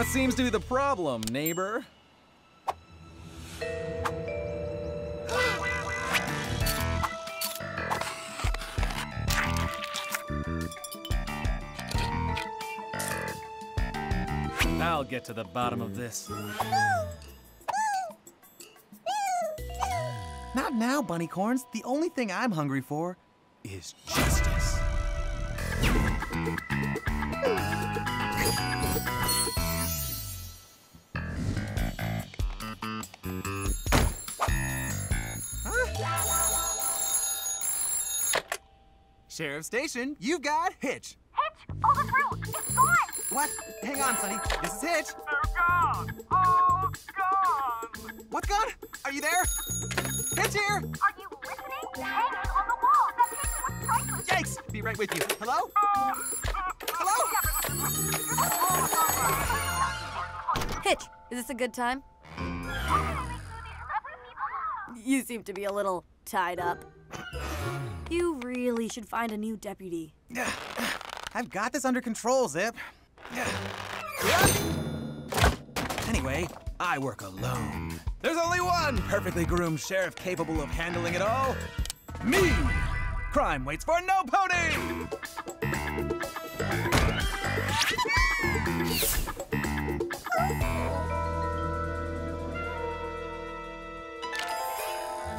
What seems to be the problem, neighbor? I'll get to the bottom of this. Not now, Bunnycorns. The only thing I'm hungry for is justice. Sheriff Station, you've got Hitch. Hitch, over through. It's gone. What? Hang on, Sunny. This is Hitch. Oh, They're gone. All oh, gone. What's gone? Are you there? Hitch here. Are you listening? Hanging on the wall. That picture was priceless. Yikes! Be right with you. Hello? Oh, Hello? Hitch, is this a good time? You seem to be a little tied up. You really should find a new deputy. I've got this under control, Zipp. Anyway, I work alone. There's only one perfectly groomed sheriff capable of handling it all. Me! Crime waits for no pony!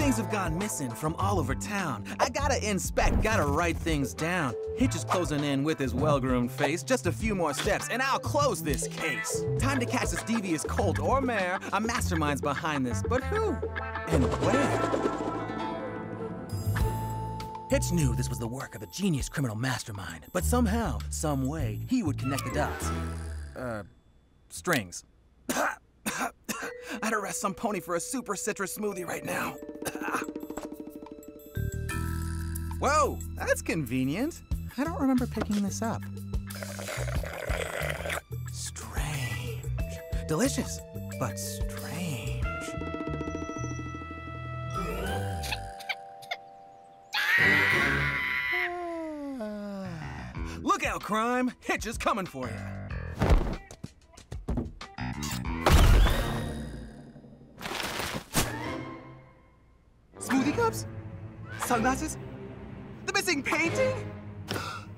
Things have gone missing from all over town. I gotta inspect, gotta write things down. Hitch is closing in with his well-groomed face. Just a few more steps, and I'll close this case. Time to catch this devious colt or mare. A mastermind's behind this, but who and where? Hitch knew this was the work of a genius criminal mastermind, but somehow, some way, he would connect the dots. Uh, strings. I'd arrest some pony for a super citrus smoothie right now. Whoa, that's convenient. I don't remember picking this up. Strange. Delicious, but strange. Ah. Look out, crime! Hitch is coming for you. Smoothie cups? Sunglasses? The missing painting?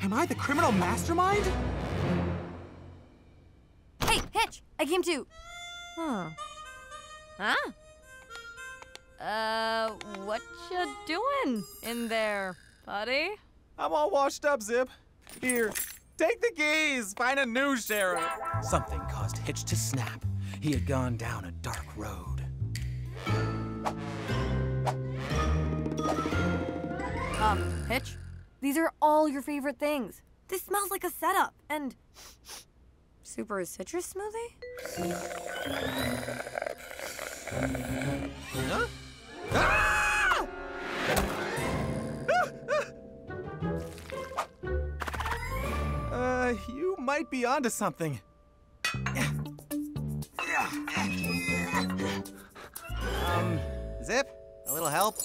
Am I the criminal mastermind? Hey, Hitch, I came to. Huh. Huh? Uh, what you doing in there, buddy? I'm all washed up, Zipp. Here, take the keys. Find a new sheriff. Something caused Hitch to snap. He had gone down a dark road. Um, Hitch, these are all your favorite things. This smells like a setup and super citrus smoothie. Huh? Ah! Uh, you might be onto something. Um, Zipp, a little help?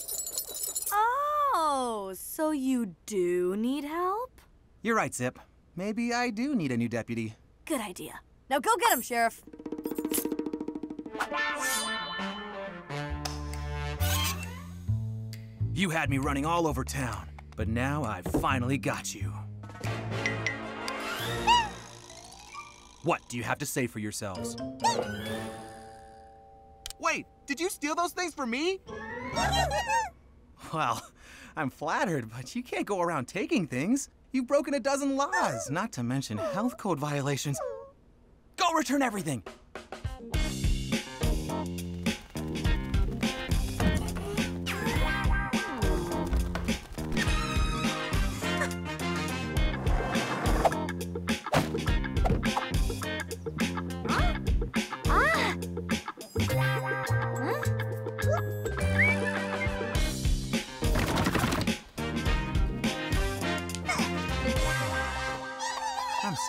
So you do need help? You're right, Zipp. Maybe I do need a new deputy. Good idea. Now go get him, Sheriff. You had me running all over town, but now I've finally got you. What do you have to say for yourselves? Wait, did you steal those things from me? Well, I'm flattered, but you can't go around taking things. You've broken a dozen laws, not to mention health code violations. Go return everything.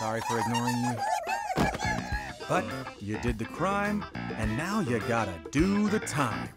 Sorry for ignoring you. But you did the crime, and now you gotta do the time.